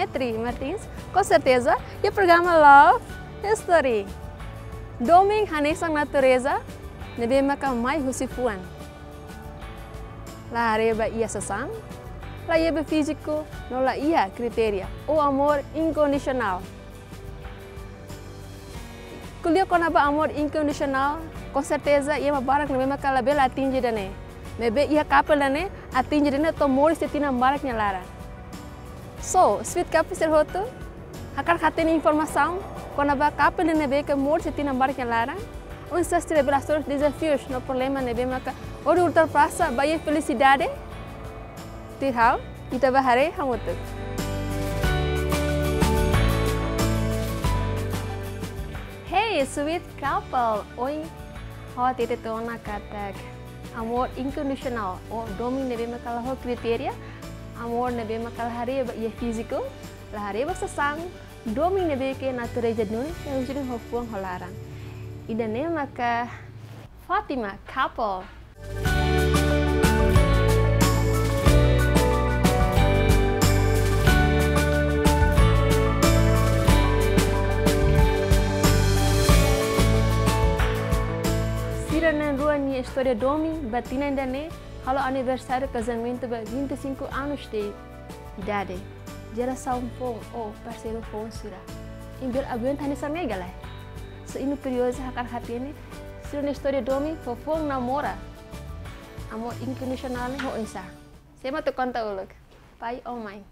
Hau, Metri Martins, com certeza, e o programa Love History. Doming Hanesang Natureza, nebe maka mai husifuan. La areba ia sesang, la ia físico, não la ia criteria, o amor incondicional. Kuliah kau naba amor incondicional, com certeza ia mabarak nebe maka la bela atinge dane. Mebe ia kapel dane, atinge dane to mori setina barak nyalara. So, sweet kapi ser hoto, hakar khatin informação, quando a capa de neve que mor se tina barca lara, um sastre revelações desafios no problema neve maka, ori ultrapassa baie felicidade, tirhau, kita bahare hamutuk. Hey, sweet couple, oi, hot itu tona katak, amor incondicional, o domi neve maka laho kriteria, amor nebe makal hari ya físico, la hari ba sasang, domi nebe ke natureza nuni, yang jadi hofuang holarang. Ida ne maka Fatima couple. Siranan ruan ni história domi, batina ainda Halo aniversário casamento ba 25 anos de idade. Geração pong oh parceiro sira. Imbir aguent tani samai galai. So inu curioso hakar hati ini. Sira na história domi fo pong namora. Amor incondicional ho insa. Sema tu conta uluk. Pai oh mãe.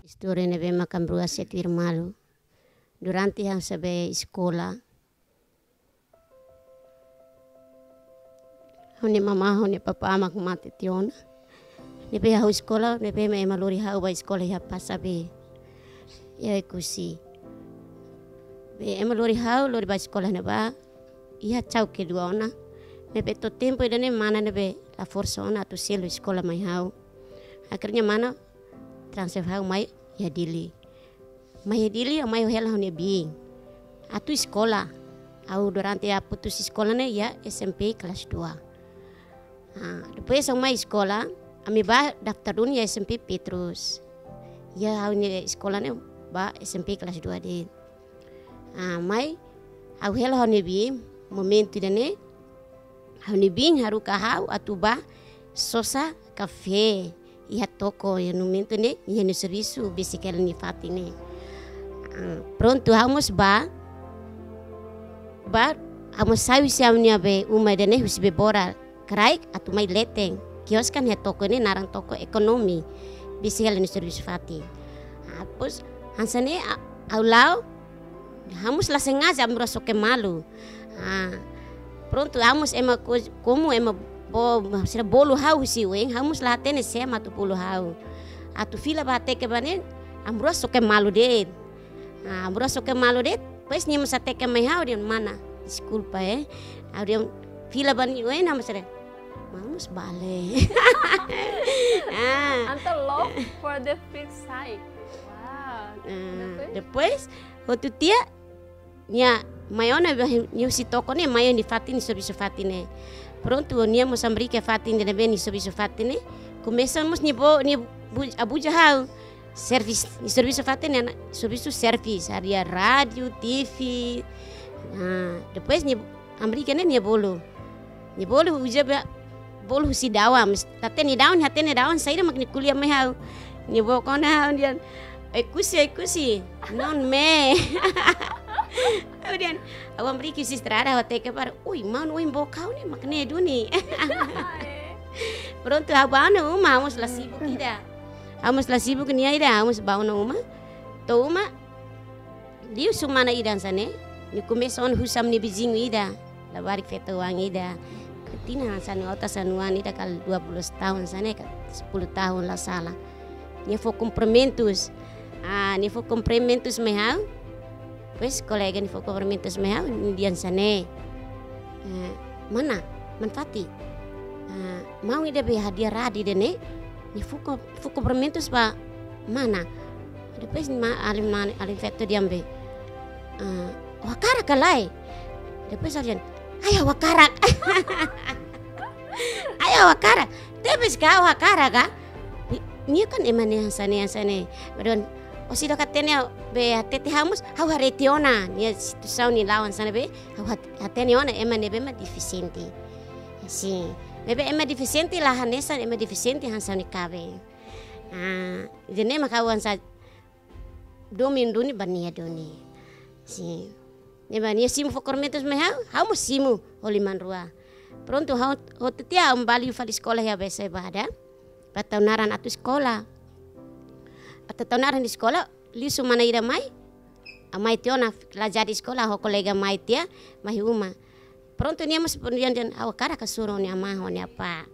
História ne bem macam brua setir malu. Durante yang sabe sekolah, Hone mama hone papa mak mati tiona. Ne pe hau sekolah, ne pe me malori hau ba sekolah ya pasabe. Ya kusi. Be emalori hau lori ba sekolah ne ba. Ia chau ke dua ona. Ne pe to tempo ida ne mana ne be la força ona tu selo sekolah mai hau. Akhirnya mana transfer hau mai ya dili. Mai ya dili mai hela hone bing. Atu sekolah. Au durante a putus sekolah ne ya SMP kelas 2. Ah, depois sa uma escola, a mi ba ya SMP Petrus. Ya hanya sekolah ne ba SMP kelas 2 de. Ah, mai au hela hone bi momento dane hone bin haru ka hau atu ba sosa kafe ia toko ya no ne ia no serviço bicicleta ni fatine. Ah, pronto vamos ba ba Amos sawi siamnya be umai dane husi be bora kraik atau mai leteng. Kios kan ya toko ini narang toko ekonomi. Bisa kalian service fati hapus hansane aulau hamus lah sengaja merasa ke malu ah pronto hamus ema como ema bo sira bolu hau si weng hamus lah tene sema tu pulu hau. Atu fila bate ke bane amros ke malu de ah amros ke malu de pues ni masa mai hau dia mana? Desculpa eh. Dia fila bani weng sira Vamos, vale. ah. Anta love for the fit side. Wow. Uh, depois, outro dia, nia maiona ni si toko ne maio ni fatin sobi so fatine. Pronto, nia mo sambrike fatin de beni sobi so fatine. Começamos ni bo ni abuja hal. Service, ni serviço fatin serviço service, aria rádio, TV. Ah, depois ni ambrike ne ni bolo. Ni bolo uja bolu si dawam. Tate ni daun hate ni daun saya mak ni kuliah mai hau. Ni bo kona dia ekusi ekusi non me. Kemudian awam beri kisi strada hote ke par. Ui mau ui bo kau ni mak ne duni pronto abana uma amos la sibuk ida. Amos la sibuk ni ida amos bauna uma. To uma diu sumana idan sane ni kumeson husam ni bijing ida la barik feto wang ida Tina sana ota sanuan ida kal 12 tahun sana kan 10 tahun lah salah. Nia fo cumprimentos. Ah, nia fo cumprimentos mehau. Pues kolega ni fo cumprimentos mehau dian sana. Uh, mana? Manfati. Uh, mau ida be hadiah radi dene. Ni fo fo cumprimentos pa mana? Depois ma alim alim feto diambe. Uh, wakara kalai. Depois alian Ayo wakarak. Ayo wakarak. Tebes ka wakarak ka? nia kan emane hasane hasane badon o sida katene be tete hamus hau haretiona nia ni lawan sana be hau hatene ona emane be ma si bebe ema deficiente la hanesa ema deficiente hansa ni kabe ah jene makawan sa domin duni bania duni si ne bania simu fokormetos me hau hau mo simu holiman rua pronto hau hotetia um bali fa di sekolah ya bese bada. Naran atu sekolah. Atau naran di sekolah lisu mana ida mai? Amai tiona belajar di sekolah ho kolega mai tia mai uma. Pronto ni mas pendian dan awak kara kasuro ni ama ho ni apa?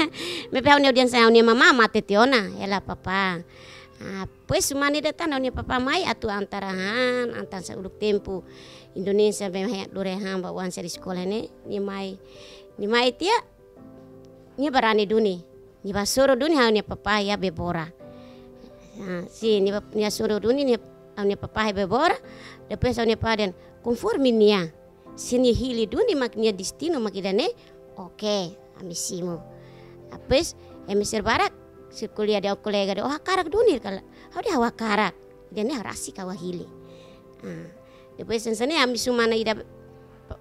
Me pe ni audian sa ni mama mate tiona ela papa. Ah, pues sumani datang ni papa mai atu antarahan sa uluk tempo Indonesia be hayat lurehan ba wan di sekolah ni ni mai ni mai tia ni barani duni. Ni basuro duni ha ni papa ya bebora si ni ni suro duni ni ni papa ya bebora depois ni paden conforme nia. Sini hili duni maknya destino makidane oke okay, amisimo apes emisir barak si kuliah dia kolega dia oh karak dunir kala hau dia hawa karak dia ne harasi kawa hili depois sensane ami sumana ida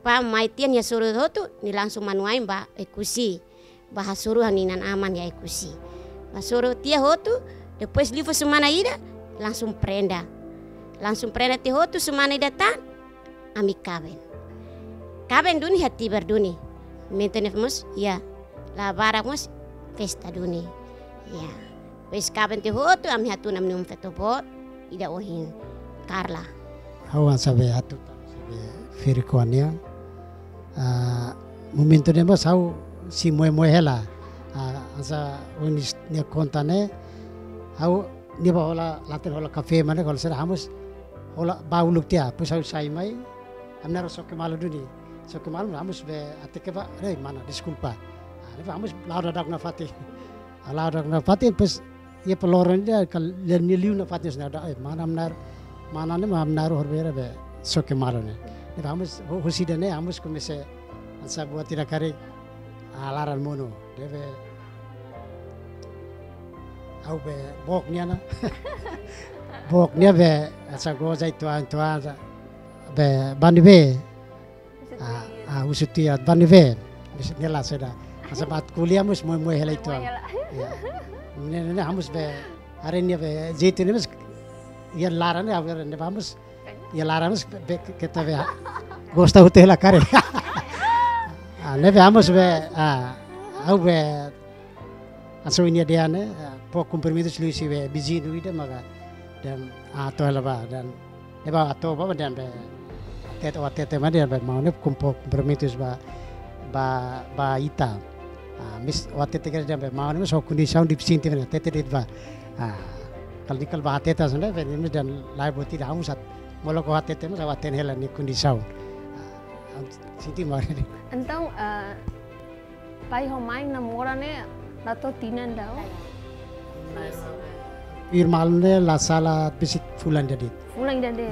pa maitian ya suruh tu ni langsung manuai ba ekusi bah suruh ninan aman ya ekusi ba suruh tia hotu depois livo sumana ida langsung prenda. Langsung prenda ti hotu sumana ida tan ami kaben kaben duni hati berduni. Mentenefmus ya. La baramus festa duni. Ya. Wes kapan ti hotu am hatu nam num bot ida ohin Carla. Hawan sabe hatu sabe firikoania. Uh, momento de mas hau si moe moe hela. Uh, asa unis nia kontane hau nia ba hola laten hola kafe mana kalau sera hamus hola bau luk tia pus hau sai mai amna ro sokke malu duni sokke malu hamus be ateke ba rei mana disculpa. Uh, hamus lauda dak na fatih alarang na pati pes ye peloron dia kal len liu na pati sna da mana mnar mana ne mam naru horbera be soke marone ne hamus hosi dene hamus ko mese ansa buat tidak kare alaran mono debe au be bok nia na bok nia be asa go jai tuan tuan be bani be a usutia bani be bisa nyala seda asa bat kuliah mus be be ya lara mus be kita be gosta hotel la kare ne be hamus be au be aso ini dia ne po compromisos luisi be biji nu ida maga dan ato la ba dan ne ba ato ba dan be tet o tet ma dia be mau ne kumpo compromisos ba ba ba ita. Mis wate te kere jambe maune mis hokuni sound dip sinti vena tete dit ba kal nikal ba teta sanda veni mis dan lai boti da hamu sat molo ko hate te mas wate hela ni kundi sound sinti mare ni. Então pai ho mai namora ne na to tinan dao ir malne la sala bisik fulan jadi fulan jadi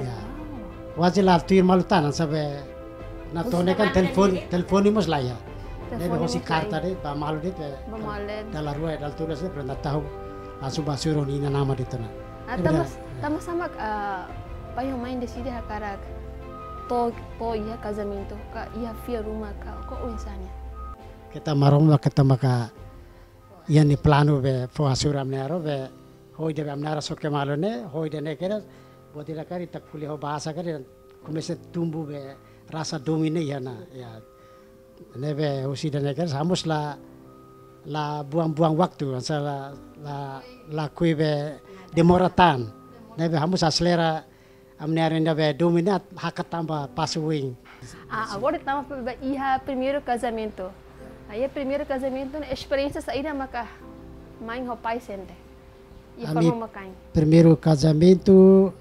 wajib lah tuir malu tanan sabe na to ne kan telepon ni mas lah ya Deve hosi carta de ba malu de ba malu dalla rua dal tulas de prenda tahu asu basuro ni nama de tana tamas tamas sama pa yung main decide hakarak to to iya casamento ka iya fia rumah ka ko unsanya. Kita marom la kita maka iya ni plano be fo asuram ne aro be hoi de amnara soke malo ne hoi de ne kera boti la kari tak kuli ho bahasa kari kumese tumbu be rasa domine ya na ya nebe usi dan neker samus la la buang-buang waktu la la la kuibe demoratan nebe hamus aslera amne nebe dominat hakat tambah pasuing agora estamos para iha primeiro casamento. Aí primeiro casamento experiência saída maka mãe ho pai sente. E forma makai primeiro casamento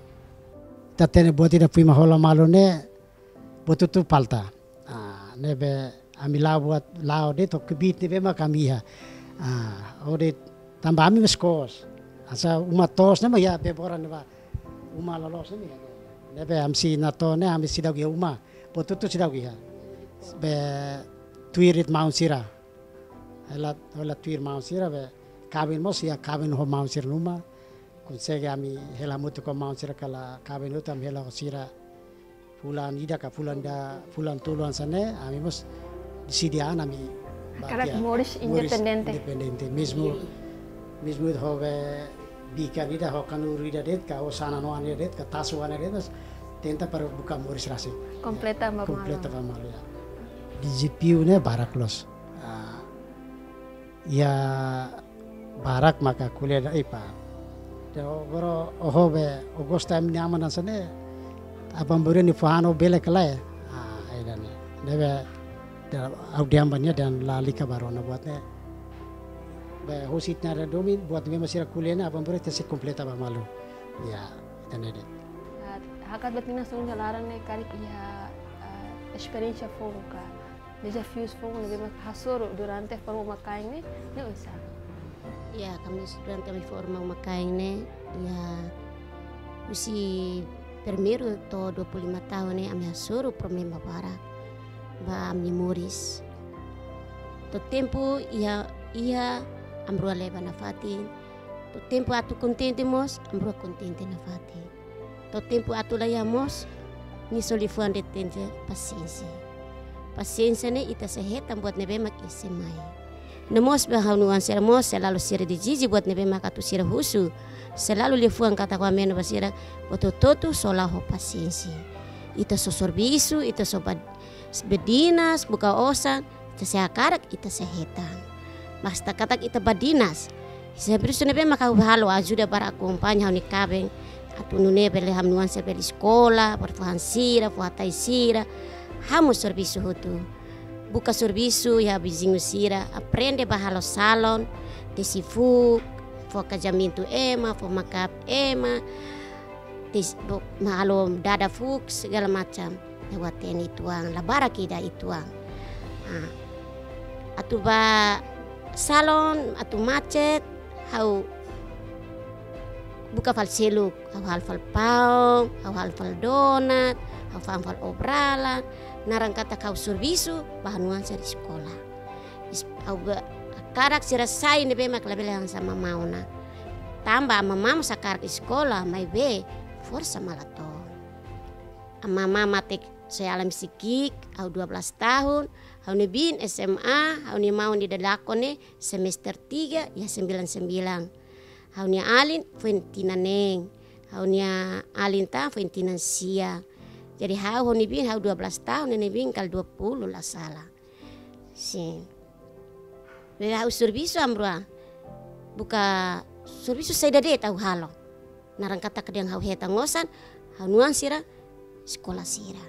tatene boti da prima hola malone botutu palta. Ah nebe buat lao de to kebit ni bema kami ha ah ode tambah ami meskos asa uma tos ne ya be boran ba. Uma lolos ni ne be am si na to ne am si dagi uma potu tu si dagi ha be tuirit maun sira. Ela ela tuir maun sira be kawin mos ya kawin ho mau sir numa kun sege ami hela mutu ko mau sir kala kawin utam hela sira. Fulan ida ka fulan da fulan tuluan sane ami mos disidian ami Karak Moorish independente. independente. Mesmo mesmo hove bika ida ho kanuru ida det ka osana no ane det ka tasu ane det tenta para buka Moorish rasi Completa Mbak completa va malo ya. Di GPU ne barak los. Ah, ya barak maka kuliah da ipa. De goro ohobe ogosta am nyaman sane abang beri ni fahano bele kala ya ah ida ne debe audiambanya dan lali ka barona buatnya be hosit na domi buat me masira kuliah na abang beri tesi completa va malo ya dan ede Ah, Hakat betina sung jalaran ne karik ah, experiência fogo ka. Desafios ne bema hasoro durante forma makain ne ne usa. Ya, kami sudah kami forma makain ne, ya usi primeiro to 25 tahun ne ami hasuru problema para ba ami moris. To tempo ia ia amrua leva na. To tempo atu contente mos, amrua contente na. To tempo atu layamos, ni solifuan de tense paciência. Paciência ne ita sehetan buat nebe mak isemai. Nemos sera mos selalu sira di jiji buat nebe makatu sira husu. Selalu lifuan kata kwa meno basira boto totu sola ho paciência. Ita so sorbisu, ita so bad, bedinas, buka osan, ita sehakarak, ita sehetan. Basta katak ita badinas. Seberusu nebe maka halo ajuda para akompanya hau ni kabeng. Ham nuan se beli sekolah, pertuhan sira, fuhatai sira. Hamu sorbisu hutu buka serviço ya vizinho sira aprende bahalo salon desifu fo casamento ema fo makap ema bo- mahalo dada fuk segala macam lewat ini tuang labara kida ituang ah. atu ba salon atu macet hau buka fal seluk hau hal fal paong hau hal fal donat hau fal fal obralan narang kata kau servisu bahanuan di sekolah. Is, au ba karak sira sai ne be mak labele ang sama mauna. Tamba mama sa karak sekolah mai be forsa malato. Ama mama tek saya alam sikik au 12 tahun au ni bin SMA au ni mau di dadakone semester 3 ya 99 au ni alin fuentina neng au ni alin ta fuentina sia jadi hau honi bin hau 12 tahun ini bin kal 20 lah salah. Si. Be hau servisu amrua. Buka servisu saya dade tahu halo. Narang kata kedang hau heta ngosan, hau nuan sira sekolah sira.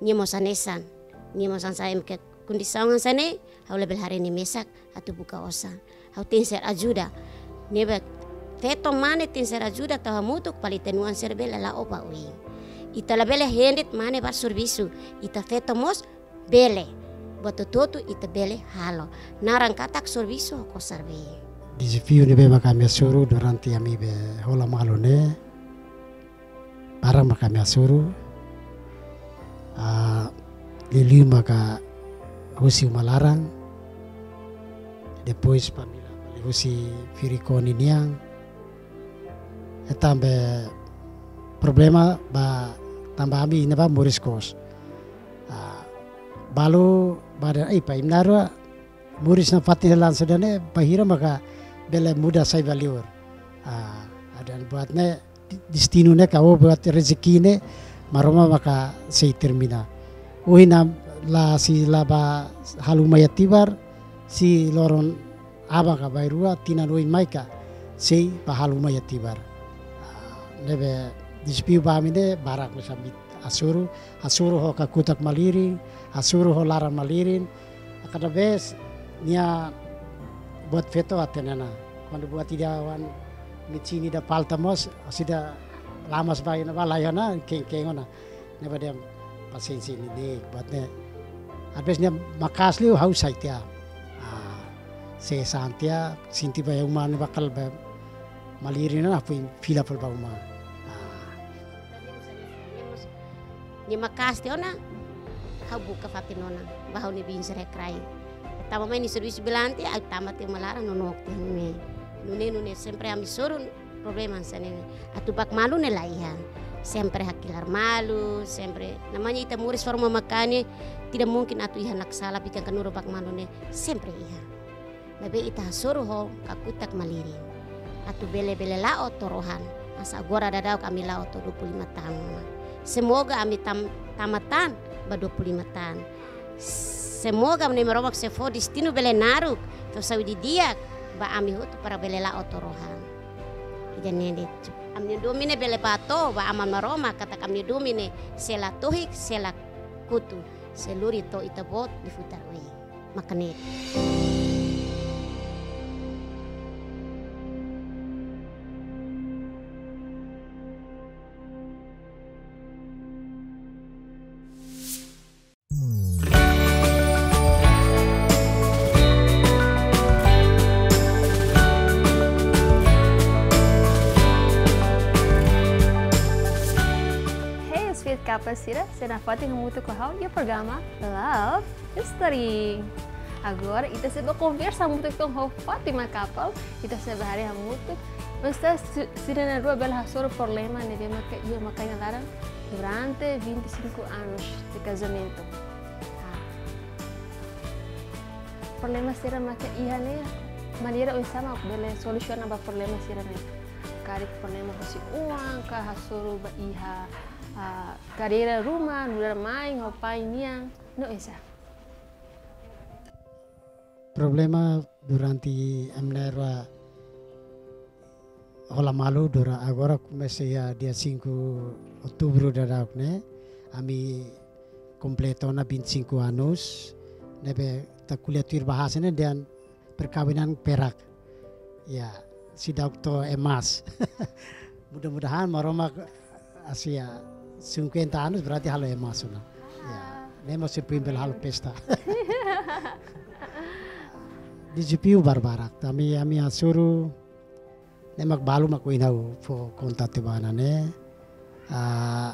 Nye mosanesan, nye mosan saya mke kundi saungan sane, hau lebel hari ni mesak atau buka osan. Hau tinser ajuda. Nebe teto mane tinser ajuda tahu mutuk palitenuan serbela la opa uing ita la bele mane ba servisu ita feto mos bele. Boto toto ita bele halo. Narang katak servisu ko sarbe ni be kami suruh durante ami be hola malo ne parang kami suruh ah lili maka husi malarang depois pamila bali husi firikoni niang. Etambe problema ba tamba ami ne ba moris kos. Ah balu bada ai pa imnaro muris na pati lan sedane bahira maka bela muda sai valiur ah ada buatnya destino ne kau buat rezeki ne maroma maka sei termina. Uhina la si laba halumaya si loron aba ka bairua tina noin maika sei pa halumaya tibar. Nebe dispiu ba mine barak samit asuru asuru ho ka kutak maliring asuru ho lara malirin kada bes nia buat veto atenana quando buat tidak wan mitini da paltamos asida lama sebagai na balayana keng kengona ne badem pasensi ni de buat ne abesnya makas liu hau saitia se santia sinti ba umane bakal ba malirina apu fila pal ba uma. Ni makas te ona hau buka fatinona bahau ni bin sere krai tama mai ni serviço belante ai tama te malara no nok te me nune nune sempre ami problema sana. Atu bak malu ne lah iya sempre hakilar malu sempre namanya ita muris forma makane tidak mungkin atu iha nak salah bikin kanuro bak malu ne. Sempre iya Bebe ita suruh ho kakutak maliri. Atu bele bele lao torohan asa agora dadau kami lao to 25 tahun semoga ami tam, tamatan ba 25 tahun semoga mene merobak se fo destino bele naruk. To sawi di dia ba ami hutu para bele lao torohan janende amni domine bele bato ba ama maroma kata kami domine sela tohik sela kutu seluri to itabot di futar we será foto muito com e o programa Love History. Agora, vai conversar muito com o Fátima Kapal, kita se vai hari muito. Mas Cira na rua bela soro problema, né, dia maca ia makanya larang durante 25 anos de casamento. Ah. Problema Cira maca ia né, maneira o sama bela solusiona ba problema Cira né. Kari problema kasi uang, kah hasuru ba iha uh, carreira rumah, nudar mai, ngopai niang, no esa. Problema durante amnera hola malu dora agora comecei a dia 5 outubro da né ami completona 25 anos nebe ta kuliah tuir bahasa ne dan perkawinan perak. Ya si dokter emas. Mudah-mudahan maroma asia 50 anos berarti halo emas na ya nemo se primbel halo pesta. Di GPU barbarak kami ami asuru ne magbalu makuinaw fo kontate bana ne. Uh,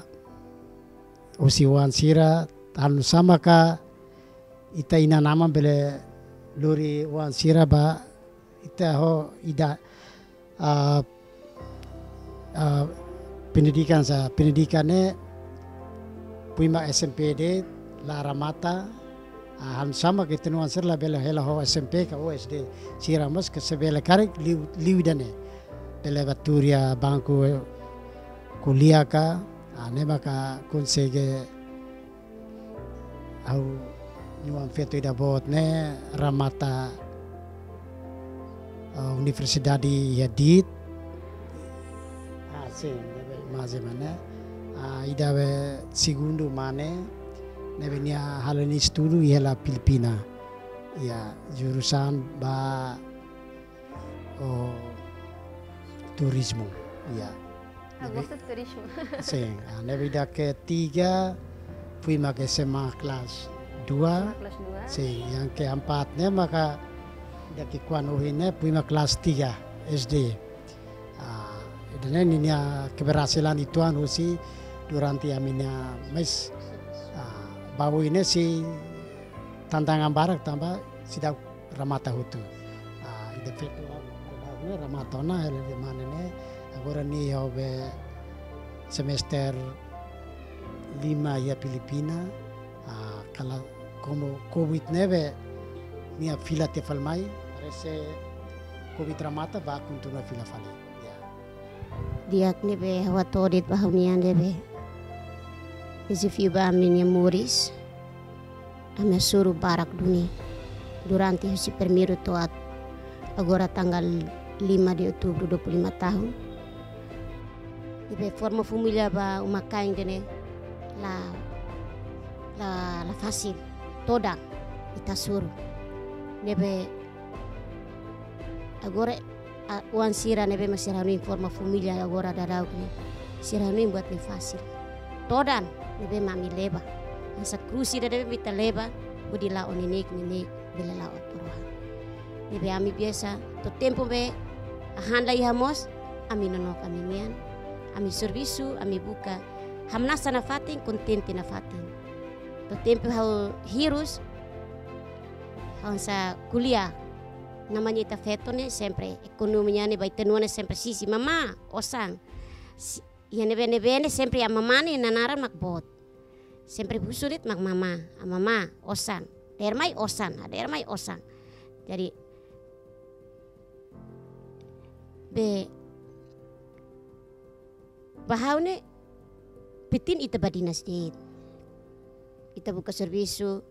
usiwan sira tanu sama ka ita ina nama bele luri wan sira ba ita ho ida uh, uh, pendidikan sa pendidikannya puima SMPD Lara Mata han sama ke tenuan sir la bela hela ho SMP ka OSD siramas ke sebela karek liu liudane bela baturia bangku kuliah ka ane maka konsege au nyuam fetu ida bot ne Ramata uh, Universidade Yadit. Ah sim maze mana uh, ida be segundo mane nebe nia halani estudo ia Filipina ya jurusan ba o turismo ya turismo. sim uh, nebe ida ke tiga fui mak SMA kelas dua. Kelas 2. sim yang keempatnya maka ida ke kuan uhine fui mak kelas tiga SD dan ini keberhasilan itu anu si durante aminya mes uh, bawu ini si tantangan barak tambah sidak ramata hutu. Uh, ide fetu ramatona hele di mana ne agora ni hobe semester lima ya Filipina. Uh, kala como covid neve nia fila te falmai parece covid ramata ba kuntuna fila fali ya diak ne be hawa todit bahamian de be isi fiba aminya muris ame suruh barak duni. Durante si permiru toat. Agora tanggal 5 de outubro 25 tahun. Ibe forma família ba uma kain dene la la la fácil toda ita suruh nebe agora a- uan sira nebe masih ranu forma família agora da ne sira ranu buat me fácil todan nebe mami leba. Asa krusi da nebe mita leba budi la oninik ninik bila la otoroha nebe ami biasa to tempo be ahanda ihamos ami nono kami mian ami servisu ami buka. Hamnasa na fatin kontente na fatin. To tempo hau hirus sa kuliah namanya ita feto ne sempre ekonominya ne bai tenua ne sempre sisi mama osang. Si- ya ne bene bene sempre ya mama ne nanara mak bot. Sempre busurit mak mama a mama osang. Dermai osan a dermai osang. Jadi be bahau ne pitin ita badinas dit ita buka servisu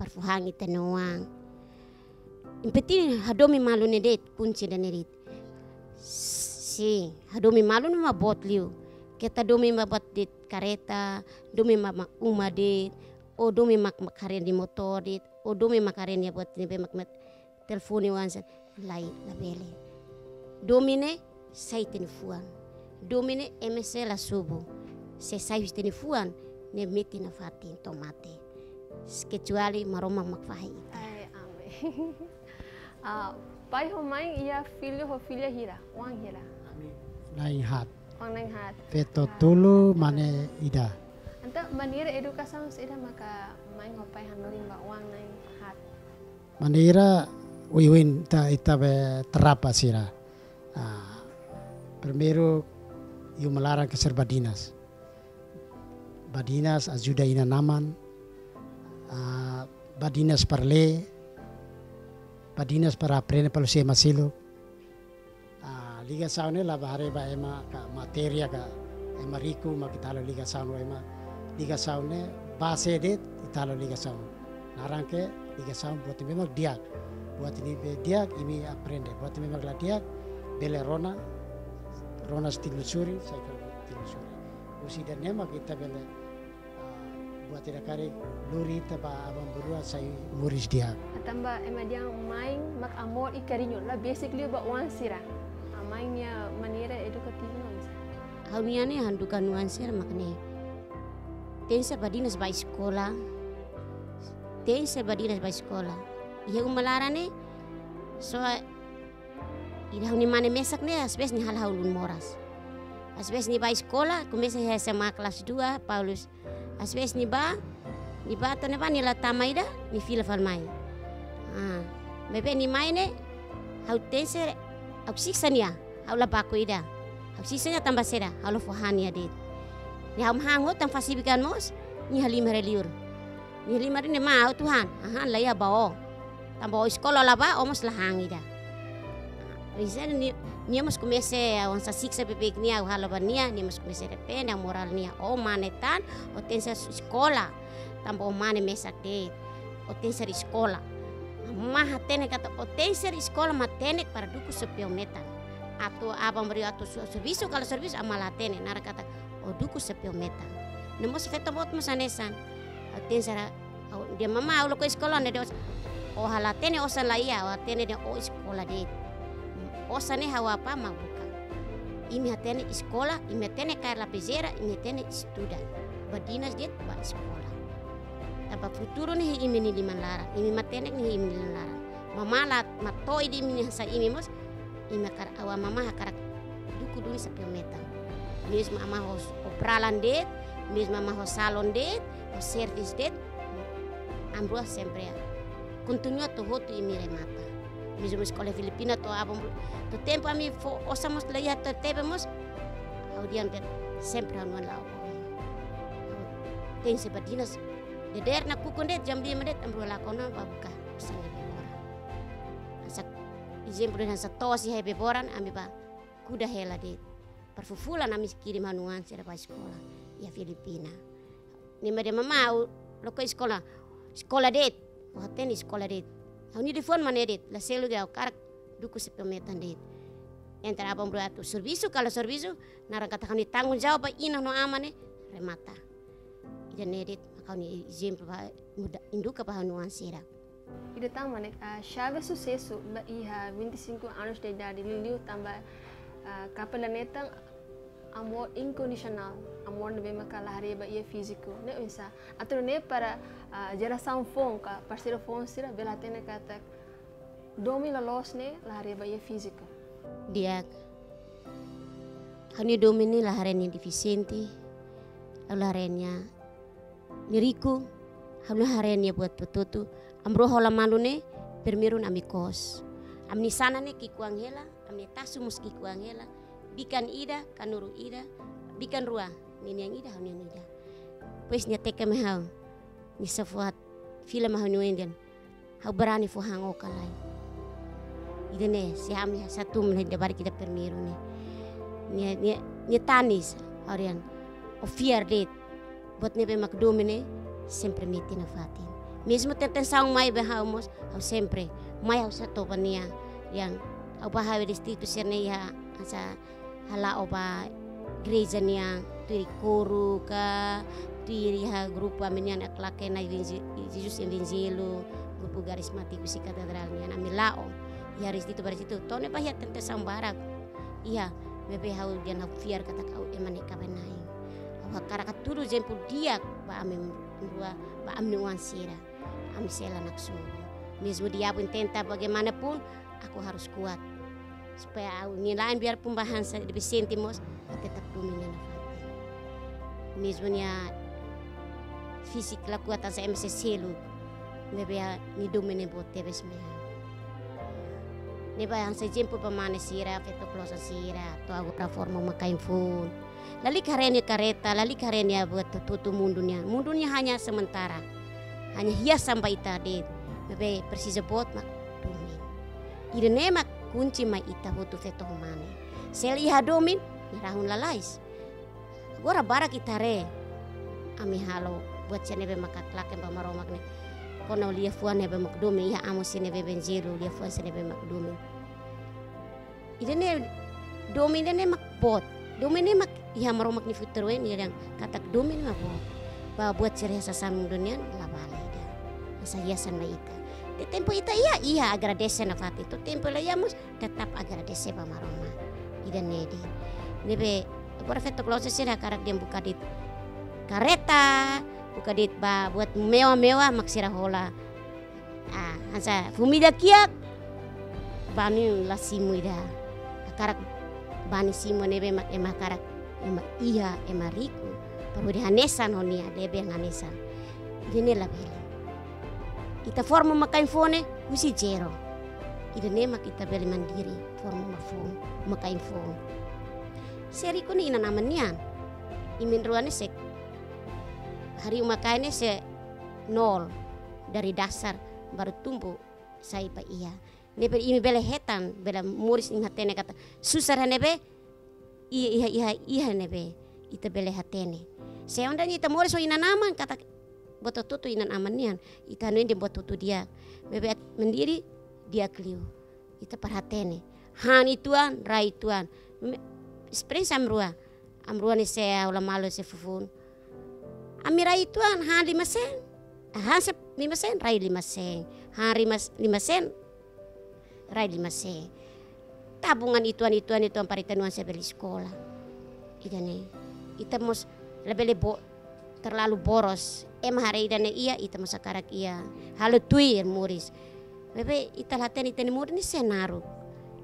parfuhang ita noang impetin hadomi malu ne det kunci dan ne dit si hadomi malu ne ma bot liu. Kita domi ma bot dit kareta domi ma ma uma dit o domi mak mak karen di motor dit o domi mak karen ya buat ni be mak mak telefoni wansa lai la bele. Domine sai fuan. Domine emese la subu. Se sai fuan ne miti na fatin tomate. Kecuali maroma makfahi Ai, ame. Ah, pai ho mai ia filho ho filha hira, wang hira. Lain hat. Wang nang hat. Feto tulu mane ida. Anta manira edukação sida maka mai ho pai hanuri ba wang nang hat. Maneira uiwin ta ita be terapa sira. Ah, primeiro eu melarang ke serba dinas. Badinas ajuda ina naman. Ah, badinas parle. Badinas para aprender pelo se masilo. Ah, liga saune la bahare ba ema ka materia ka ema riku ma kitalo liga saune ema liga saune base det italo liga saune. Narangke liga saune buat memang diak. Buat ini be diak ini aprende. Buat memang la diak bele rona rona stilusuri saya kalau stilusuri. Usi dan nema kita bele ah, buat tidak kari luri abang berdua saya muris diak. Atamba ema dia main mak amor i carinho. La basically ba wang sira. Amainnya manira edukatif no isa. Hauniane handukan nuanser makne. Tensa badinas ba sekolah. Tensa badinas ba sekolah. Ia umalarane so ida hauni mane mesak ne asbes ni hal haulun moras. Asbes ni ba sekolah kumesa he SMA kelas 2 Paulus. Asbes ni ba ni ba to ne ba ni tamaida ni fila fal mai. Ah, bebe ni mai ne hau au siksa hau la bako ida. Hau siksa nia tambah seda hau la fohania dit. Ni hau hango tam fasibikan mos ni halima reliur. Ni halima ne mau Tuhan. Ahan la ya bao. Tambah sekolah lah ba omos la hangida. Risa ni ni mas kumese awan sa siksa bebek nia halo ba nia ni mas kumese depende ang moral nia o manetan o tensa sekolah tambah o mane mesak dit o di sekolah maha tene kata o di sekolah ma tene para duku sepio metan. Atau abang beri atau su- servisu kalau servisu amala tene nara kata o duku sepio metan. Nemos feto bot musanesan o tensa ra- o dia mama ulo ko sekolah ne dia o halatene osan la ia o tene dia o sekolah dit osane hawa apa mau buka. Imi hatene sekolah imi hatene kair lapizera imi hatene estuda badinas dit ba sekolah taba futuro ni imi ni liman lara imi matene ni imi liman lara mama la matoi di imi sa imi mos imi kar awa mama hakar duku duni sa meta mis mama hos opralan dit mis mama hos salon dit hos service dit ambrua sempre continua to hotu imi remata mesmo escola filipina to abang to tempo ami fo osamos leia to tebemos audian ter sempre anuan lao ten se badinas de der na kukundet jam dia mendet ambro lakona babuka usang de bora asa exemplo dan sa tosi hebe boran ami ba kuda hela de perfufulan ami kirim hanuan sera pa sekolah. Ya Filipina. Ni made mama loko sekolah. Sekolah det waten sekolah det Hau di phone mana edit, la selu gau karak duku sepemetan dit. Yang abang bro atu servisu. Kalau servisu narang katakan tanggung jawab ina no amane remata. Ida ni exemplo pa muda induka pa hanuan sira. Ida tama nek a chave sucesso ba iha 25 anos de idade liliu tamba ah, kapelanetang amor incondicional amor na bema kala hari ba ia físico ne unsa atro ne para ah, geração fon ka parceiro fon sira bela tene kata domi la los ne la hari ba ia físico Dia Hani domini la harenya di Vicente, la harenya ni Rico, hau la harenya buat petutu. Amro hola malu ne primeiro ami kos. Ami sana ne kikuang hela, ami tasu mus kikuang hela, bikan ida, kanuru ida, bikan rua, nini yang ida, yang ida. Pues nya teka me hau, ni safuat film hau nuendian, hau berani fu hango kalai. Ida ne, si ami satu menit debar kita primeiro ne. Nya nya nya tanis, Arian, o fear det, buat nebe makdomine, sempre miti na fatin. Mesmo tentação mai behamos, au sempre mai au satu pania yang au bahawe distritu serne ya asa hala oba gereja nia tui koru ka tui ha grupo amenian aklake na Jesus Evangelo grupo karismatik si katedral nia amilao ya distritu pada situ. Tone bahia tentação barak iya bebe hau dia na fiar kata kau emane kabenai au karaka turu jempul dia ba amin dua ba amin wansira Amisela naksugo. Mesmo diabo tenta bagaimanapun, aku harus kuat. Supaya nilain biarpun bahasa lebih sentimos, tetap dominan na fati. Mesmo niya fisik la kuatan sa MC selu, mebea ni domine bo tebes meha. Neba yang sa jempo pamane sira, feto sira, to forma makain phone. Lali karenya kareta, lali karenya buat tutu mundunya. Mundunya hanya sementara. Hanya hias sampai ita de bebe precisa bot mak. Domin. Irene mak kunci mai ita butu feto humane sel iha domin ni rahun lalais. Gora barak ita re. Ami halo buat sene be makat laken ba maro makne kono lia fuan be mak domin iha amo sene be benjero lia fuan sene be mak domin. Irene domin ne mak bot. Domin ne mak iha maro mak ni futerwen yang katak domin mak bot ba buat ceria sasam dunia labala sa hiasan na ita. De tempo ita iya, iya agradece na fati. To tempo la iamos, tetap agradece pa maroma. Ida nedi. Nebe, por efecto klose sira karak dia buka dit kareta, buka dit ba buat mewah-mewah maksira hola. Ah, hansa fumida kiak bani la simu ida. Karak bani simu nebe mak emak karak emak iya emak riku. Paru di hanesan honia debe hanesan. Ini lah bela ita forma makai fone usi jero ida nema kita beli mandiri forma ma phone makai phone seri kuni ina namanya imin ruane se hari umakainya se nol dari dasar baru tumbuh saya pa iya nebe imi bele hetan bela muris hatene kata susar nebe iya iya iya iya nebe. Ita bele hatene saya unda ita muris so ina naman kata boto tutu inan amanian ita nuin dia buat tutu dia. Bebe mendiri dia keliu. Ita perhatene han ituan rai ituan springs amrua. Amrua ni se ula malu se fufun. Amira ituan han lima sen. Han se lima sen rai lima sen. Han lima, lima sen rai lima sen tabungan ituan ituan ituan paritanuan se beli sekolah. Ida ne ita mus lebih lebo terlalu boros. Em hari dan iya ita masakarak iya. Halu tui muris. Bebe ita laten ita ni murid ni senaru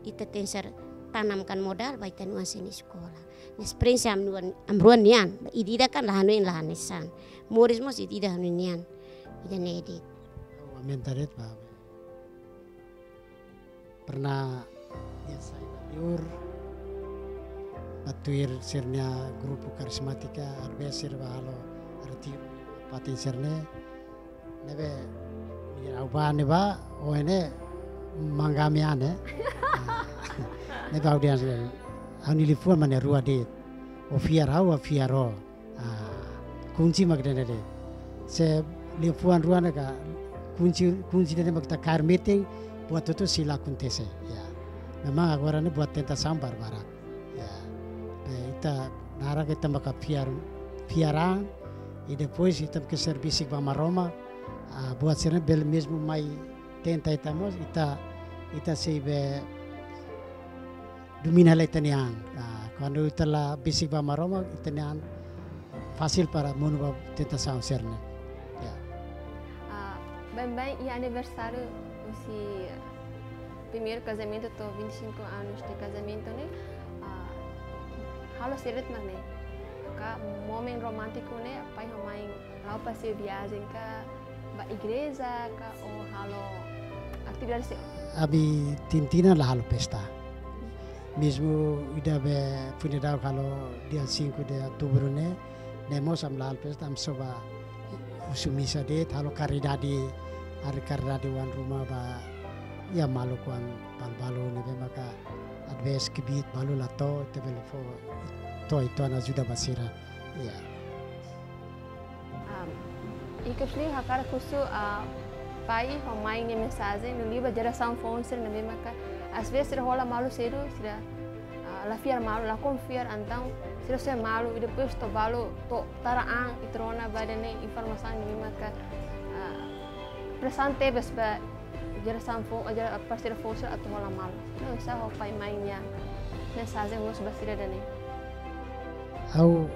ita tenser tanamkan modal baik tan sini sekolah. Nes prinsa amruan amruan nian. Idida kan lahanu in lahanesan muris mos idida hanu nian. Ida nedit mentaret pa pernah ya saya liur batuir sirnya grupo karismatika arbesir bahalo arti patin sirne. Nebe uba neba o ene manggami ane. Nebe audian sirne ani lifuan mane rua dit o fiar au o fiar o kunci magdene de se lifuan rua naga kunci kunci dene magta kar meeting buat itu sila kuntese ya memang agora ne buat tenta sambar ya. Ita nara kita maka fiar fiarang e depois itam que serviço para Roma uh, buat sirne bel mesmo mai tenta itamos ita ita se be domina la itanian uh, quando ita la basic para Roma itanian fácil para mono tentação sirne yeah. uh, bem bem e aniversário esse primeiro casamento tô 25 anos de casamento né? Uh, halo sirit mana ka momen romântico né? Pai e mãe lá passeio viagem ka ba igreja ka o halo atividades abi tintina la halo pesta. Mesmo ida be funeral kalau dia 5 de outubro ne? Nemos am la halo pesta am soba usumisa de halo karidadi hari karidadi wan rumah ba ya malu kuan bal balu be maka adves kibit balu la to tebel fo to itu ana juda basira. Ya. Um, ikapsli hakara kusu uh, pai ho mai nge mensagem no livro geração fonte na mesma que às vezes se rola malu cedo se uh, la fiar malu la confiar então se você é malu e depois to balu to taraan e trona badane informação na mesma que uh, presente bes ba geração fo a partir da fonte atau rola malu não sa ho pai mai nya mensagem nos basira dane au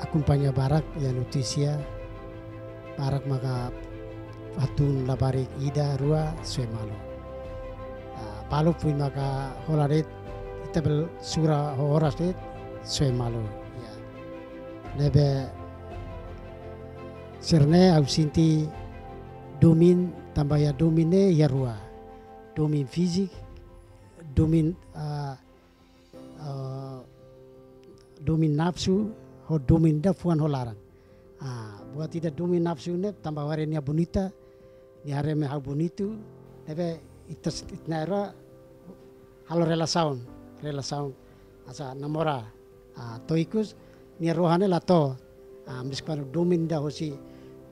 acompanha barak ya notícia barak maka atun labarik ida rua sue malu. Uh, palu pui maka holaret itabel sura horas det sue malu ya. Nebe serne au sinti domin tambaya domine ya rua. Domin fisik domin uh, uh, domin nafsu ho domin da fuan ho larang. Ah buat tidak domin nafsu ne tambah warenia bonita ni are me hau bonito nebe itas itnaira halo relasaun relasaun asa namora ah toikus ni rohane la to ah miskano domin da hosi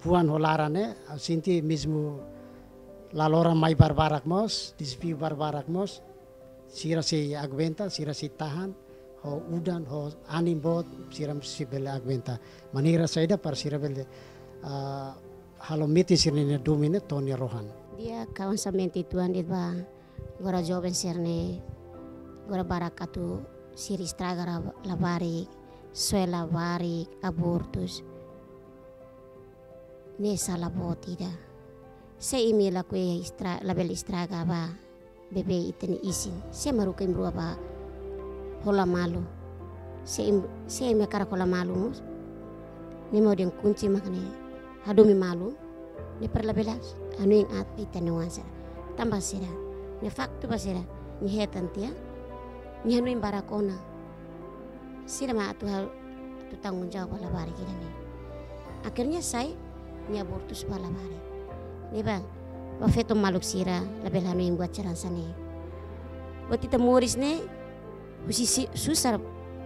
fuan ho larane sinti lalora mai barbarak mos dispiu barbarak mos. Sira si aguenta sira si tahan ho udan ho anim bot siram si bele aguenta. Manira saida par sira bele uh, halo miti sirne domine toni rohan. Dia kawan samenti tuan dit ba gora joben serne gora barakatu siri stragara labarik suela barik abortus. Nesa labotida se imi la kue istra label istraga ba bebe iteni isin. Se maruka imrua ba hola malu. Se im se imi kara hola malu mus. Mau den kunci makane hadomi malu. Ni per labela anu yang at itani wansa. Tambah sira ni faktu basira ni hetan tia. Ni anu yang barakona sira ma atu hal atu tanggung jawab labari kita ni akhirnya saya ni abortus balabari ni bang Wafeto maluk sira label hanu yang buat ceran sani. Buat kita muris ne, usi si- susar,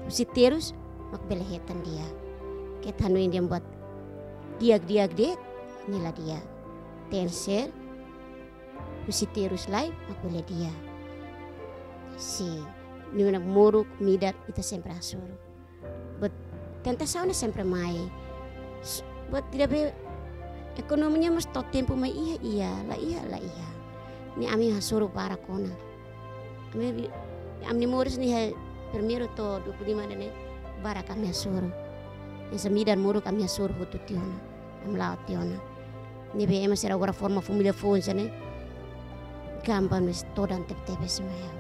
usi terus mak belehetan dia. Ket hanu yang dia buat diag diag dia, nila dia. Tenser, usi terus lai mak bele dia. Si, ni nak muruk midat kita sempre asur. But tenta sauna sempre mai. Buat tidak be ekonominya mas tempo mai iya iya lah iya lah iya. Ni ami hasuru para kona ami ami muris ni primeiro to 25 dene bara kami hasuru yang semidan muru kami hasuru hutu tiona am lao tiona ni be ema sera agora forma família fonsa ne gampan mes todan tep tepe semaya.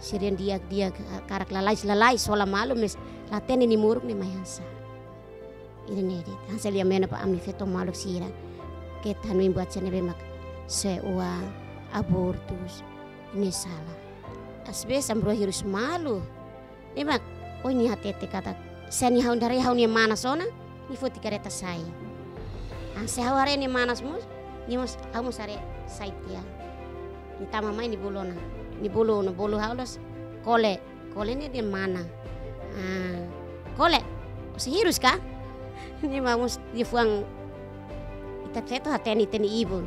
Sirian diak diak karak lalai lalai sola malu mes latene ni muruk ni mayansa nedi hansel ya mena pa amni feto maluk sira ket hanu buat sene be mak se ua abortus. Ini salah. Asbes ambro hirus malu. Ni mak oh ni hatete kata seni haun dari haun ni mana sona ni futi kareta sai an se haware ni manas mus. Ni mus amu sare sai tia. Ni tama mai ni bulona ni bulu no bulu haulos kole. Kole ni di mana? Ah kole. Se hirus ka ni vamos di fuang. Ita teto hateni teni ibu.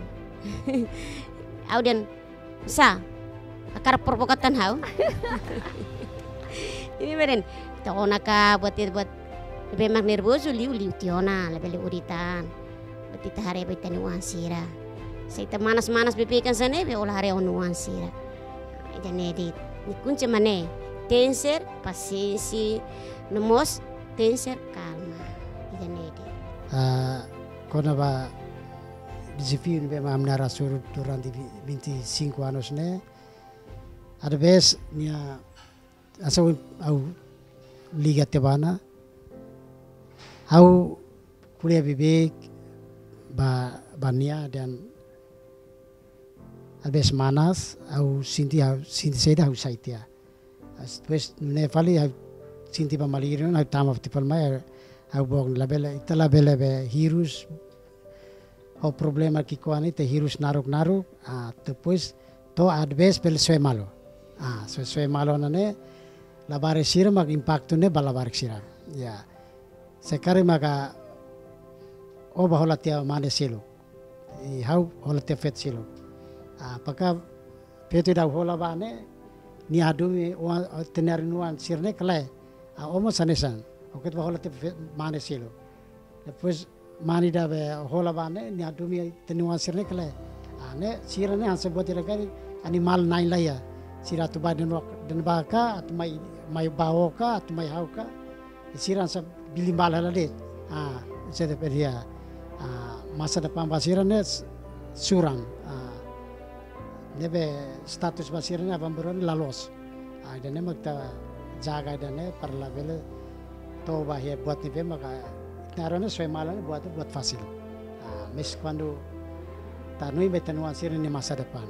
Auden sa akar provokatan hau. Ini beren tona ka buat buat lebih mak nervoso liu liu tiona lebih liu uritan. Buat ita hari buat tani wansira sa ita manas manas bepekan sana be olah hari onu wansira ida nedit ni kunci mane tenser pasiensi nemos tenser kalma ida nedit uh, kona ba desafio ni bema amna rasur durante 25 anos ne. Ada vez nia asa au liga tebana au kuliah bibik ba bania dan abes manas au sinti au sinti seda au saitia. Depois ne fali au sinti pa maliri au tama ti pal mai au bog labela ita labela be hirus o problema ki koani te hirus naruk naruk ah depois to adves pel soe malo. Ah so soe malo nane labare sira mag impacto ne balabar sira. Ya sekari maka o bahola tia mane silo i hau hola tia fet silo ah paka petu da hola bane ni adumi o tenari nuan sirne kale ah omo sanesan oket bahola fet mane silo depois mani da be hola bane ni adumi tenuan sirne kale ah ne sirne hanse buat kali animal nain laya sira tu ba den den ba ka at mai mai bawo ka at mai hau ka siran sa det ah se de peria ah masa depan basiran ne suram ah nebe status basiran apa beron lalos ah dan magta jaga dan ne parla bele to bahia buat ni maka narone soy malan buat buat fasil. Ah mes quando tanui betanuan siran ni masa depan.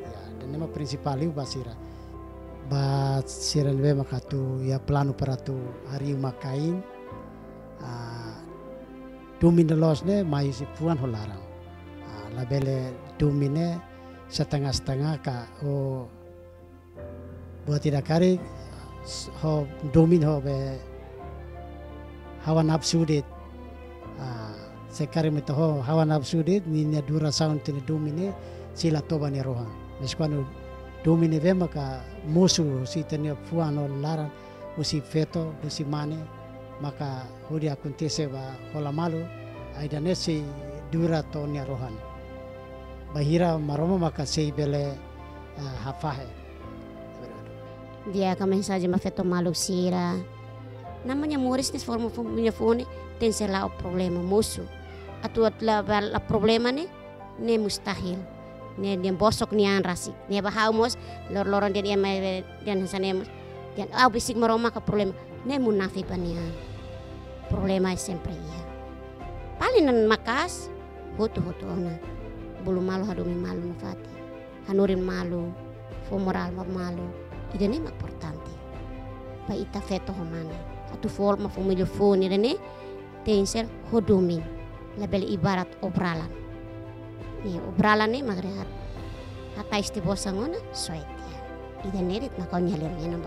Ya dan nema principal basira ba siran be makatu ya plano para tu hari makain uh, dumin los ne mai si puan holarang uh, labele dumine setengah setengah ka o buat tidak kari ho domin ho be hawa nafsu dit uh, sekari mito ho hawa nafsu dit ni dura sound tini domine sila toba ni rohan meskwano domine ve maka musu si tenia fuano laran usi feto usi mane maka hudi akuntese ba hola malu aida nesi dura to nia rohan. Bahira maroma maka sei bele uh, hafahe. Dia kami saja mafeto malu sira namanya muris tes forma punya fone tem lá o problema musu. Atu la, la problema ne ne mustahil. Ne dia bosok ni an rasik ne ba haumos lor loron dia dia mai dia sanemos dia au bisik maroma ka problema. Ne munafi pania problema sempre ia. Nan makas hutu hutu ona. Bulu malu hadumi malu na fati hanurin malu fo moral ma malu. Ida ne importante pa ita feto homana atu forma fo milho fone ne tenser hodumin label ibarat obralan. Ni obralan ni magrehat hata isti bosa ngona soetia ida nerit na kau nyalir nyanam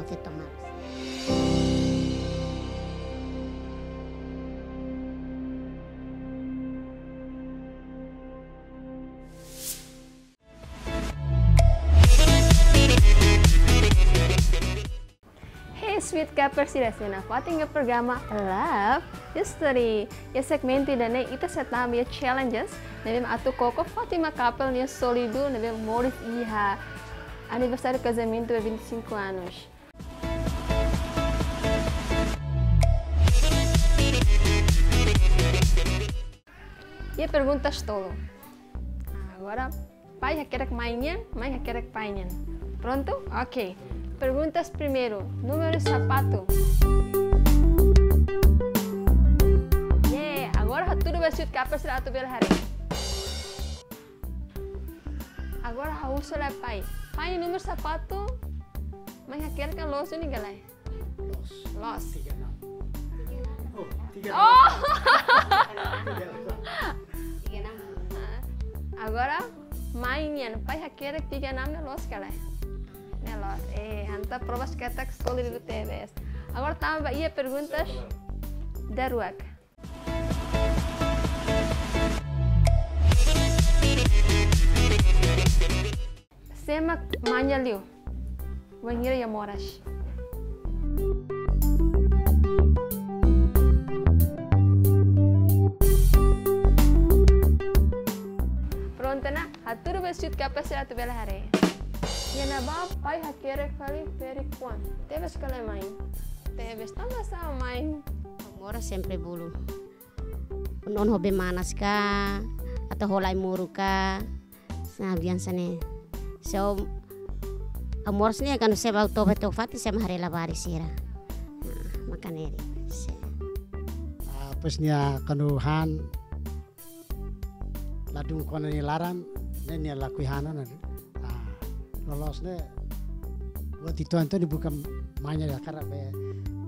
Sweet Capercidas na ating programa Love History. Ya segmento da ne ita setama ya challenges na bem atu koko Fatima Capel niya solido na bem Morris Iha aniversário do casamento é 25 anos. E perguntas todo. Agora, pai já quer que mãe, mãe já quer que pai. Pronto? Ok. Perguntas primeiro. Número de sapato. Yeah, agora tudo vai ser capaz de atu hari. Agora a uso lá pai. Pai número sapato. Mas quer que los ini galai. los Los. tiga enam oh tiga Oh. Agora mainnya, pai quer que tiga enam los galai. Nelos. Eh, anta provas que atak solid do TVS. Agora tamba ia perguntas daruak. Semak manyaliu. Wangira ya moras. Pronto na? Haturu besut kapasira tu bela hare. Yana ba pai hakere kali peri kwan. Teves kale main. Teves tanda sa main. Mora sempre bulu. Non hobe manas ka atau holai muru ka. Sabian sane. So amor sini kan se ba to beto fati se mahare la bari sira. Makaneri. Ah, pesnya kanuhan ladung kona ni laran ne ni lakui hana na lolosnya buat itu itu bukan mainnya ya karena be,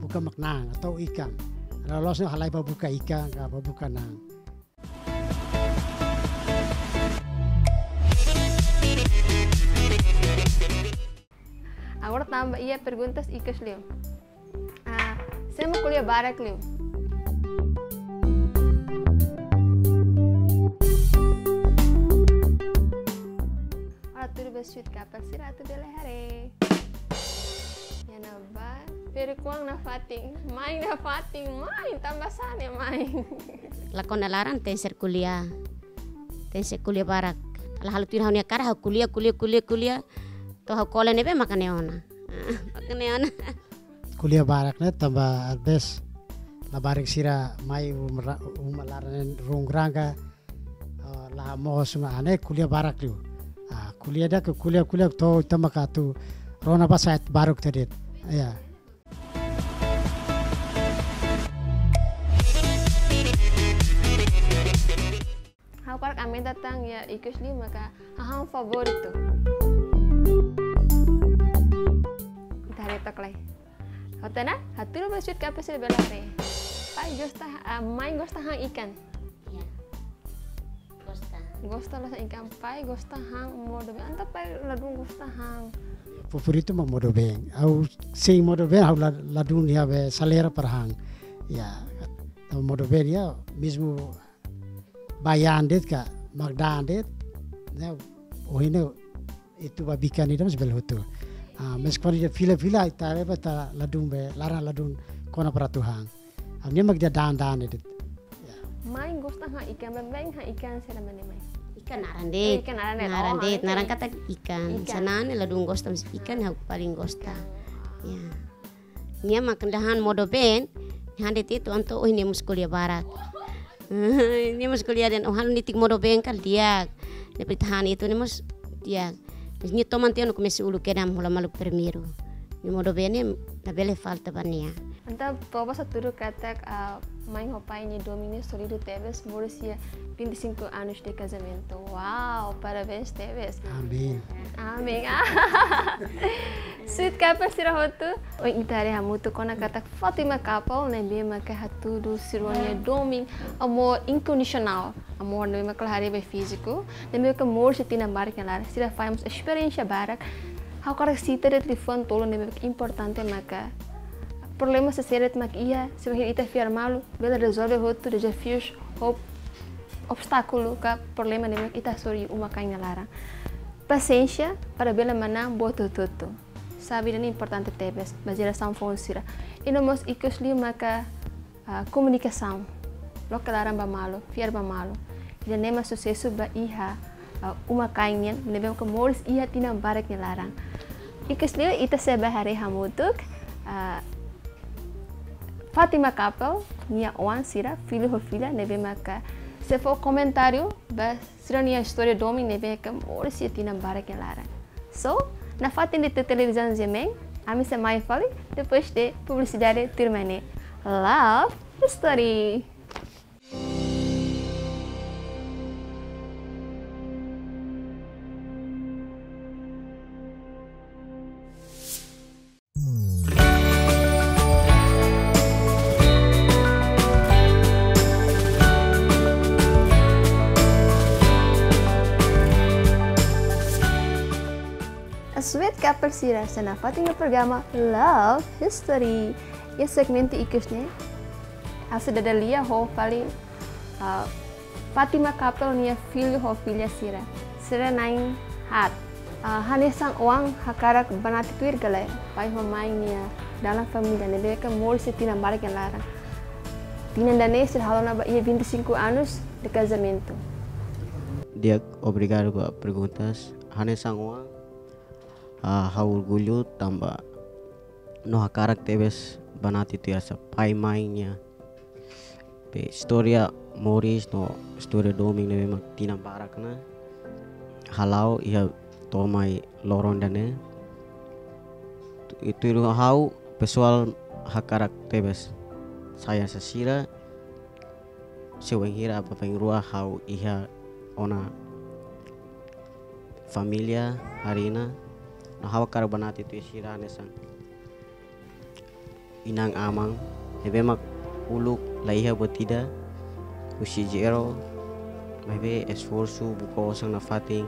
bukan maknang atau ikan lolosnya halai buka ikan nggak buka nang Agora tambah iya perguntas ikas liu. Ah, saya mau kuliah barak liu. Ora tudo besut kapal sira tu bele hare. Ya naba, pero kuang na fating, main na fating, main tambah sana main. Lakon alaran ten ser kuliah. Ten ser kuliah barak. Ala halu tira haunia kara hau kuliah kuliah kuliah kuliah. To hau kole nebe makane ona. Makane ona. kuliah baraknya tambah arbes na barik sira mai umalaran rung rangga lah mo sunga ane kuliah barak liu kuliah dah ke kuliah kuliah to tama katu rona pasat baruk tadi ya Hau parak amin datang ya ikus liu maka hahang favorito. Tari tok lai. Hotena, haturo besut kapal sira bele hare. Pai gosta, main gosta hang ikan. Ya. Gosta lah ikan pai, gosta hang modo be. Anta pai ladung gosta hang. favorito ma modo beng au sing modo beng au ladun ya be salera perhang ya tama modo beng ya mesmo bayan det ka magdan det ne ohine itu babikan itu mas bel hotu ah mes kwani dia fila fila itare ta ladun be lara ladun kona peratuhang amnya mag dia dan dan det Main gosta hang ikan, beng hang ikan sira mane main. Ikan narandet. Ikan narandet. Oh, Narandet. narandet. Narang kata ikan. Ikan. Sanane ladung gosta mas ikan hau paling gosta. Ya. Nya makandahan modo ben. Hande itu anto oh ini mus kuliah barat. ini mus kuliah dan oh hal nitik modo ben kal dia. Dapat tahan itu ni mus dia. Ni toman tiano komesi ulu kedam hula malu permiru. Ni modo ben ni na bele falta bania. Anta toba sa turu katak ah, mãe e o pai ni domine solido Teves Borussia 25 anos de casamento. Uau, parabéns Teves. amin Amém. Sweet couple sira hotu. O intare hamutu kona katak Fatima couple ne bema ka hatudu sironia doming amor incondicional. Amor no bema klahari be físico. Ne bema ka amor se tina marca lá. Sira faz experiência barak. Hau karak sita de telefone tolo ne bema importante maka problema se seret mak ia se vai ita fiar malu bela resolve hotu desafios ou obstáculo ka problema ne mak ita sori uma kainga lara. Paciência para bela mana boto toto sabe ini importante tebes mas geração fonsira e não mos ikos li maka ah, comunicação. Lokalaran ba malo fiar ba malo ida nema sucesso ba iha ah, uma kainga ne bem ka moris iha tina barak ni larang ikos ita se bahare hamutuk ah, Fatima Kapel, minha oan sira, filho ou filha, neve maka. Se for comentário, ba sira minha história do homem, neve ka mor se tina bara que lara. So, na fatin de te televisão zemen, a mim se mai fali, depois de publicidade termine. Love Story. A sweet couple sira sa nafating na programa Love History. Yung segmento ikos niya, asa dadalia ho pali ah, Fatima couple niya filho ho filha sira. Sira naing hat. Uh, hanesang uang hakarak banati tuir galay. Pai ho mai niya dalam família ne beka mor se tina balik yang larang. Tinandane sira halo na ba 25 anos de casamento. Dia obrigado as perguntas. Hane sangwa hau orgulho tamba no hakarak tebes banati tu asa pai mainnya. Pe historia Moris no historia doming ne memang tina barak na. Halau ia tomai loron dane itu itu hau pessoal hakarak tebes saya sasira seweng hira apa rua hau iha ona familia harina no hawa kar banati tu sira nesang inang amang hebe mak uluk laiha botida usi jero maybe esforço buko sang na fating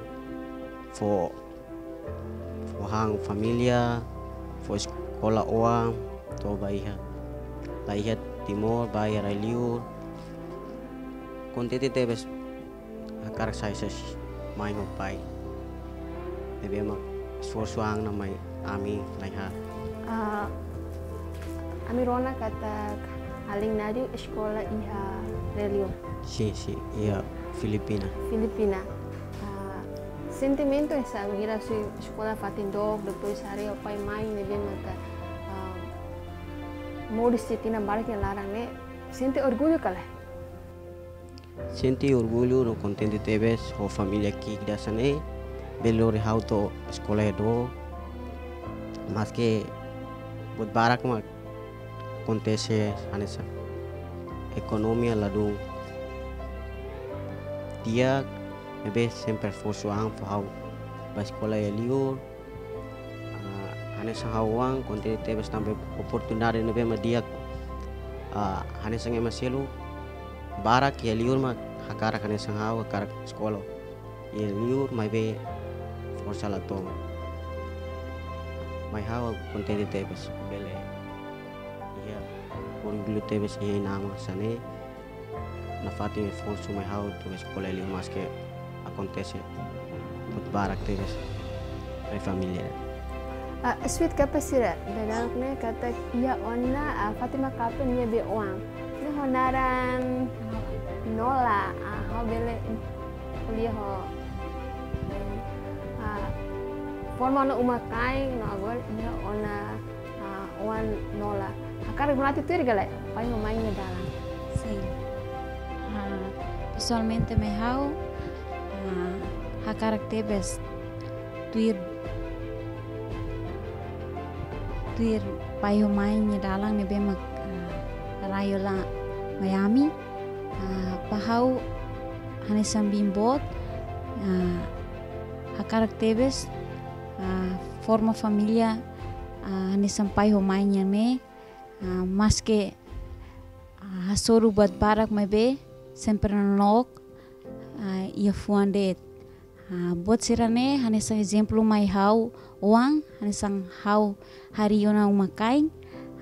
for for hang familia for sekolah uang to baiha. Laiha timor bayar liur. Kontete tebes akar sai sa mai no pai. Ebe mak esforço ang na mai ami rona kata aling nadiu sekolah iha relio si si iya Filipina. Filipina. Sentimento essa mengira su fatin dog depois hari opai mai ne bem mata modis tina barak yang larang ne sente orgulho kala Senti orgulho no contente tebes o família sane belo rehauto sekolah que buat barak ma acontece anessa economia ladu dia ebe sempre esforço ang fahau ba sekolah ya liur anessa hawang contente tebes tambe oportunidade nebe ma dia anessa ngema selu barak ya liur ma hakara kane sanghau hakara sekolah ya liur mai be forsa la tong mai hawa kontente tebes bele iya por glu tebes iya nama sane na fati forsu mai hawa sekolah liur mas que acontece put barak tebes ai familia Ah, sweet kapasira dalam ne kata ia onna ah, Fatima kapen ia be oang ne honaran nola. Ah, ho bele kuliah ho forma no uma kai no agor ia ona oan nola akar gulati tuir gale pai mamai ne dalam Sim. Ah, pessoalmente me hau ah, ha caracteres tuir tuir paio mai ni dalang ne bemak ah, rayo la Miami. Ah, pahau hane sambimbot ah, ha caracteres ah, forma familia ah, hane sampai ho mai ne ah, mas que ah, hasoru buat barak mai be sempre nok ah, ia ah, buat sirane hane sang exemplo mai hau uang hane sang hau hari yona umakai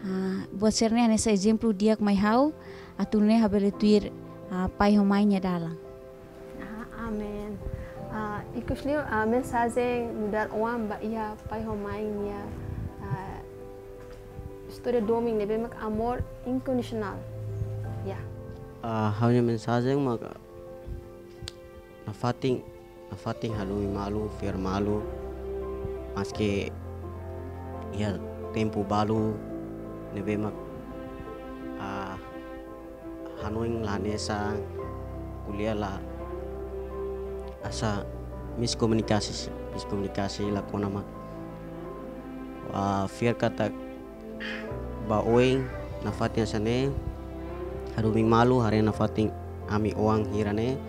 ah, buat sirane hane sang exemplo diak mai hau atune habele tuir ah, pai homainya dalang. Ah, amen ah, ikusliu ah, mensagem mudar oan ba ia pai homai nia ah, história do homem ne bemak amor incondicional ya Ah, hanya mensagem maka na fating na fating halumi malu fiar malu mas que ia tempo balu nebe mak ah hanoing lanesa kuliah la asa miskomunikasi miskomunikasi la kona mak ah fiar kata ba oing na fating sane haruming malu hari na fating ami oang hirane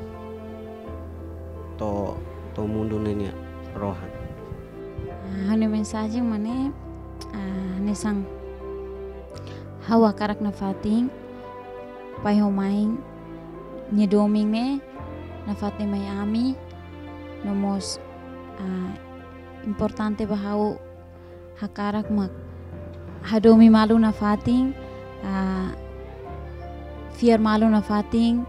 to to mundo nenya rohan. Ah, hane mensagem mane ah, hane sang hawa karak na fating pai homaing nye doming ne na fating mai ami nomos ah, importante bahau hakarak mak hadomi malu na fating ah, fiar malu na fating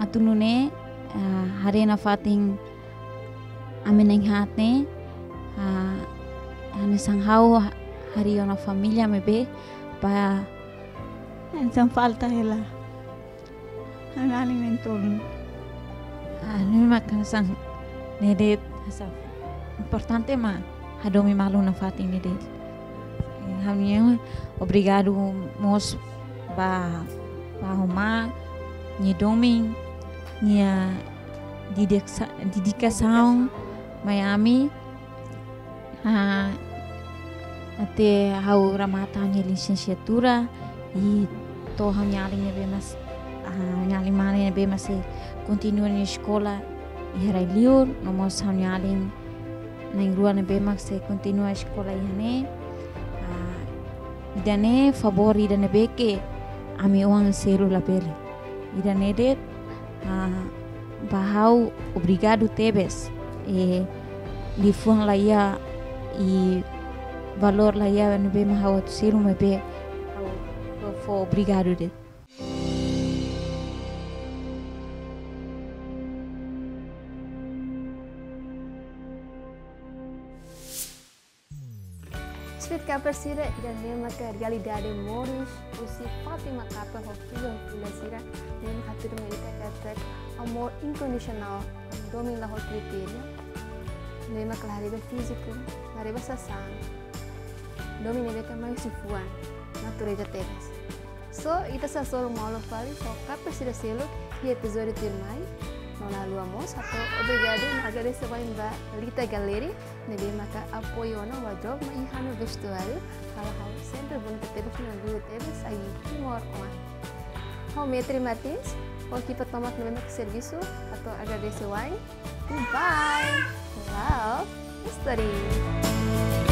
atunune ah, hare na fating amineng hat ne ah, ane sang hau ha- hari ona familia me be pa Ensam falta hela. Angaling mentol. ane makan sang nedet asa importante ma hadomi malu na fating nedet hamnya obrigado mos ba ba homa ni doming dedicação Miami ah, até hau ramata nia licenciatura e to hau nyaling nebe mas ah, nyaling mana nebe mas continua na escola e harai liur nomos hau nyaling neng rua ne bemak se continua sekolah ihane ah, idane favor idane beke ami uang seru la pele idane det ah, bahau obrigado tebes. E li fuang la ia i valor la ia ne be mahau atu seru me be au fo obrigado det Sweet Kapper Sira dan nema ka realidade moris usi Fatima Kapper ho filho filha Sira nema ka tudo merita kata amor incondicional domin la hot criteria nema ka hariba físico hariba sasang domin nebe ka mai sifuan natureza teres so ita sa solo maulo fali so Kapper Sira selo e episódio termai não lalu amos atau obrigado na agradecer vai mbak Lita Galeri nebe maka apoio na wardrobe ma ihano vestuário kalau hau sempre bom ter teve na dua teve sai humor on hau Metri Martins ou kita tomak nebe maka serviço atau agradecer vai goodbye. Love history